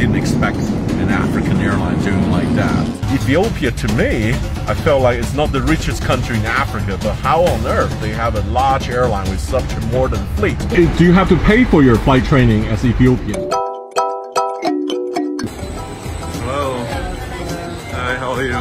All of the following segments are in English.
didn't expect an African airline doing like that. Ethiopia, to me, I felt like it's not the richest country in Africa, but how on earth they have a large airline with such a modern fleet? Do you have to pay for your flight training as Ethiopian? Hello. Hi, how are you?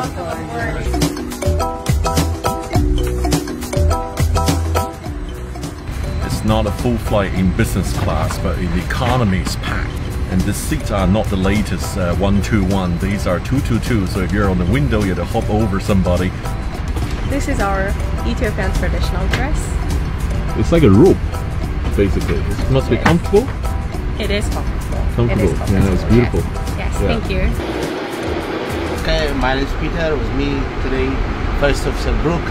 It's not a full flight in business class, but in economy it's packed. And the seats are not the latest uh, 121, these are 222, so if you're on the window, you have to hop over somebody. This is our Ethiopian traditional dress. It's like a robe, basically. It must be comfortable. It is comfortable. Comfortable. It is comfortable. Yeah, it's beautiful. Yes, yes Yeah. thank you. Okay, my name is Peter. With me today, First Officer Brook.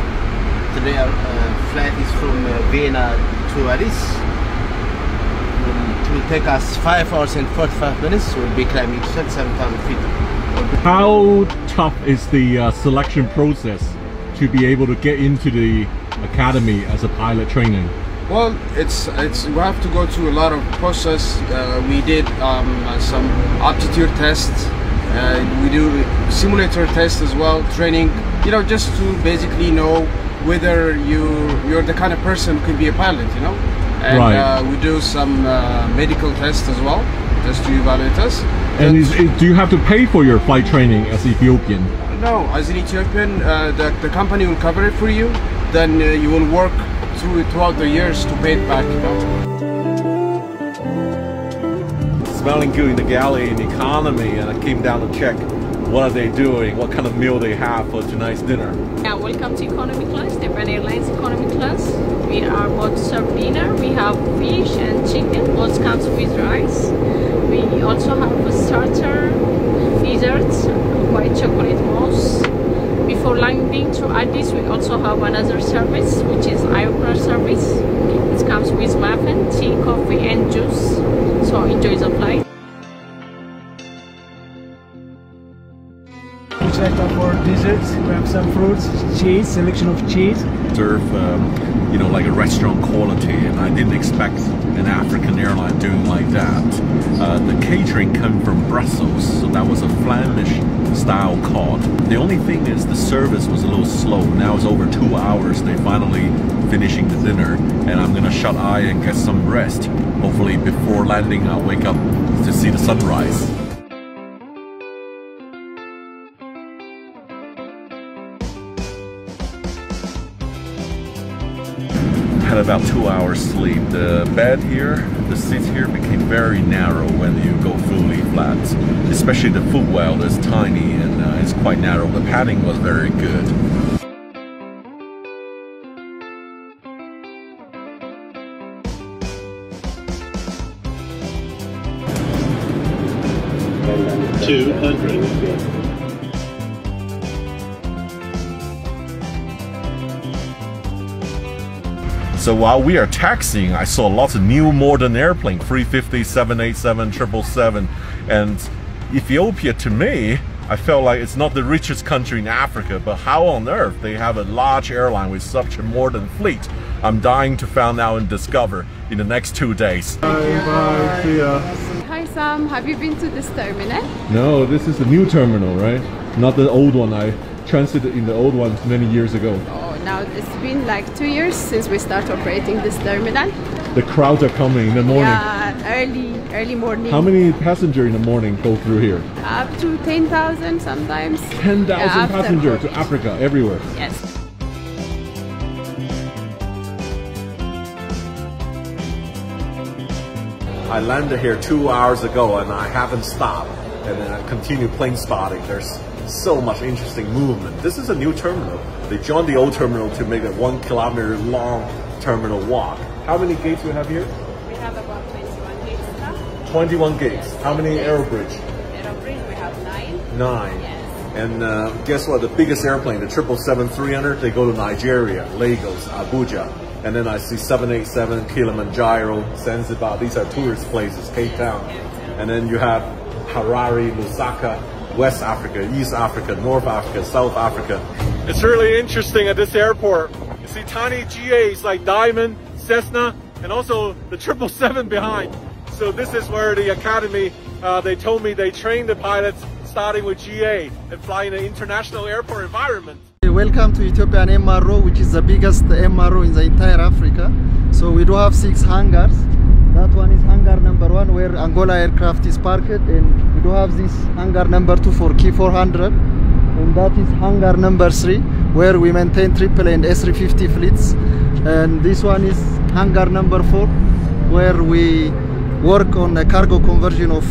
Today our uh, flight is from uh, Vienna to Addis. It will take us 5 hours and 45 minutes. We'll be climbing 37,000 feet. How tough is the uh, selection process to be able to get into the academy as a pilot training? Well, it's it's we have to go through a lot of process. Uh, we did um, uh, some aptitude tests. Uh, we do simulator tests as well, training. You know, just to basically know whether you you're the kind of person who could be a pilot. You know, and Right. uh, we do some uh, medical tests as well, just to evaluate us. And is, is, do you have to pay for your flight training as Ethiopian? no, as an Ethiopian, uh, the, the company will cover it for you. Then uh, you will work through throughout the years to pay it back. You know. Smelling good in the galley in economy, and I came down to check what are they doing, what kind of meal they have for tonight's dinner. Yeah, welcome to economy class, the Japan Airlines economy class. We are both serve dinner. We have fish and chicken. Both comes with rice. We also have a starter, desserts, white chocolate mousse. Before landing to Addis, we also have another service, which is Ayopra service. It comes with muffin, tea, coffee, and juice. So enjoy the flight. Desserts, grab some fruits, cheese, selection of cheese. serve, um, you know, like a restaurant quality, and I didn't expect an African airline doing like that. Uh, the catering came from Brussels, so that was a Flemish style cod. The only thing is the service was a little slow. Now it's over two hours. They finally finishing the dinner, and I'm gonna shut eye and get some rest. Hopefully, before landing, I'll wake up to see the sunrise. About two hours sleep. The bed here, the seats here became very narrow when you go fully flat. Especially the footwell is tiny and uh, it's quite narrow. The padding was very good. Two hundred. So while we are taxiing, I saw lots of new modern airplane, 350, 787, 777, and Ethiopia to me, I felt like it's not the richest country in Africa, but how on earth they have a large airline with such a modern fleet? I'm dying to find out and discover in the next two days. Bye bye. See ya. Hi Sam, have you been to this terminal? No, this is the new terminal, right? Not the old one. I transited in the old one many years ago. Now it's been like two years since we start operating this terminal. The crowds are coming in the morning. Yeah, early, early morning. How many passenger in the morning go through here? Up to 10,000 sometimes. 10,000 Yeah, passengers to Africa, everywhere. Yes. I landed here two hours ago and I haven't stopped. And then I continue plane spotting. There's so much interesting movement. This is a new terminal. They joined the old terminal to make a one kilometer long terminal walk. How many gates do we have here? We have about 21 gates now. 21 gates. How many Aerobridge? Aerobridge we have nine. Nine. Yes. And uh, guess what? The biggest airplane, the 777-300, they go to Nigeria, Lagos, Abuja. And then I see 787, Kilimanjaro, Zanzibar. These are tourist places, Cape Town. And then you have Harare, Lusaka, West Africa, East Africa, North Africa, South Africa. It's really interesting at this airport. You see tiny GAs like Diamond, Cessna, and also the 777 behind. So this is where the academy uh, they told me they train the pilots starting with GA and fly in an international airport environment. Welcome to Ethiopian MRO, which is the biggest MRO in the entire Africa. So we do have six hangars. That one is hangar number one where Angola aircraft is parked and we do have this hangar number two for Q400 and that is hangar number three where we maintain triple and S350 fleets and this one is hangar number four where we work on a cargo conversion of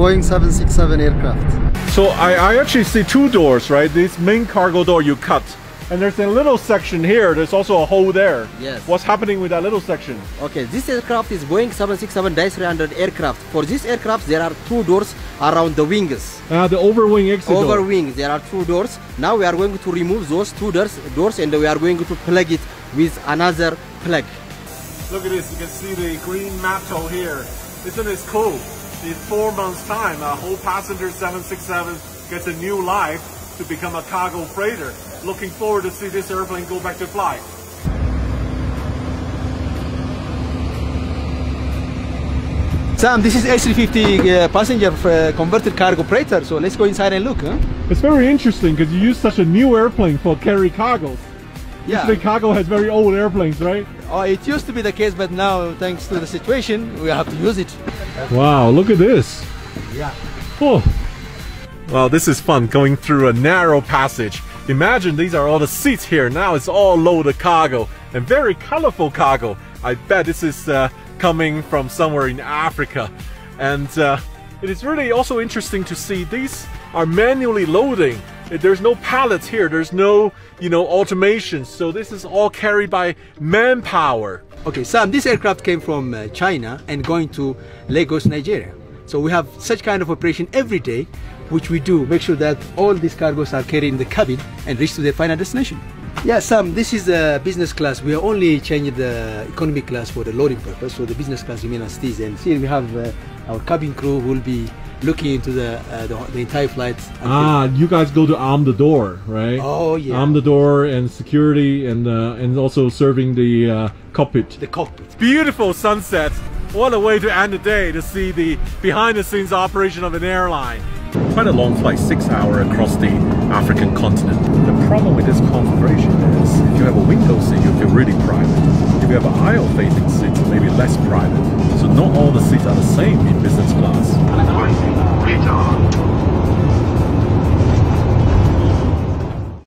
Boeing 767 aircraft. So I, I actually see two doors, right? This main cargo door you cut. And there's a little section here. There's also a hole there. Yes. What's happening with that little section? Okay, this aircraft is Boeing 767-300 aircraft. For this aircraft, there are two doors around the wings. Uh, the overwing exit Over door. there are two doors. Now we are going to remove those two doors, doors and we are going to plug it with another plug. Look at this. You can see the green metal here. Isn't this cool? In four months' time, a whole passenger 767 gets a new life to become a cargo freighter. Looking forward to see this airplane go back to flight. Sam, this is A350 uh, passenger uh, converted cargo freighter, so let's go inside and look. Huh? It's very interesting because you use such a new airplane for carry cargos. Yeah. Usually cargo has very old airplanes, right? Oh, it used to be the case, but now, thanks to the situation, we have to use it. Wow, look at this. Yeah. Oh. Wow, this is fun going through a narrow passage. Imagine these are all the seats here. Now it's all loaded cargo and very colorful cargo. I bet this is uh, coming from somewhere in Africa. And uh, it is really also interesting to see these are manually loading. There's no pallets here. There's no, you know, automation. So this is all carried by manpower. Okay, Sam, this aircraft came from uh, China and going to Lagos, Nigeria. So we have such kind of operation every day, which we do make sure that all these cargoes are carried in the cabin and reach to their final destination. Yeah, Sam, this is the business class. We are only changing the economy class for the loading purpose, so the business class remain as it is. And here we have uh, our cabin crew who will be looking into the, uh, the, the entire flight. Ah, you guys go to arm the door, right? Oh, yeah. Arm the door and security and uh, and also serving the uh, cockpit. The cockpit. Beautiful sunset. What a way to end the day to see the behind the scenes operation of an airline. Quite a long flight, six hour across the African continent. The problem with this configuration is if you have a window seat, you feel really private. If you have an aisle facing seat, maybe less private. So not all the seats are the same in business class.